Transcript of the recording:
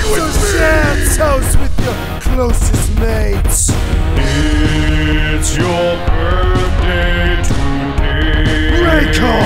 ride with so me! Share with your closest mates. It's your birthday today. Raycon!